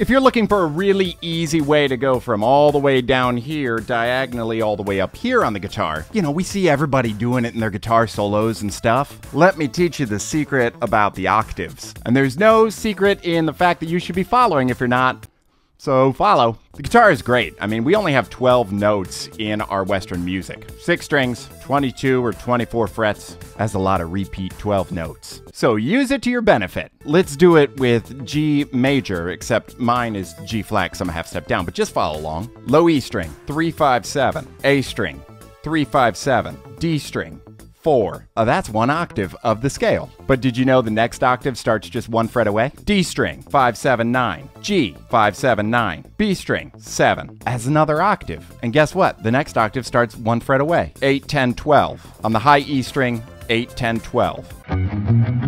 If you're looking for a really easy way to go from all the way down here diagonally all the way up here on the guitar, you know, we see everybody doing it in their guitar solos and stuff. Let me teach you the secret about the octaves. And there's no secret in the fact that you should be following if you're not. So follow. The guitar is great. I mean, we only have 12 notes in our Western music. Six strings, 22 or 24 frets, has a lot of repeat 12 notes. So use it to your benefit. Let's do it with G major, except mine is G flat, so I'm a half step down, but just follow along. Low E string, 357. A string, 357. D string, four. Uh, that's one octave of the scale. But did you know the next octave starts just one fret away? D string, 579. G, 579. B string, 7. As another octave. And guess what? The next octave starts one fret away. 8, 10, 12. On the high E string, 8, 10, 12.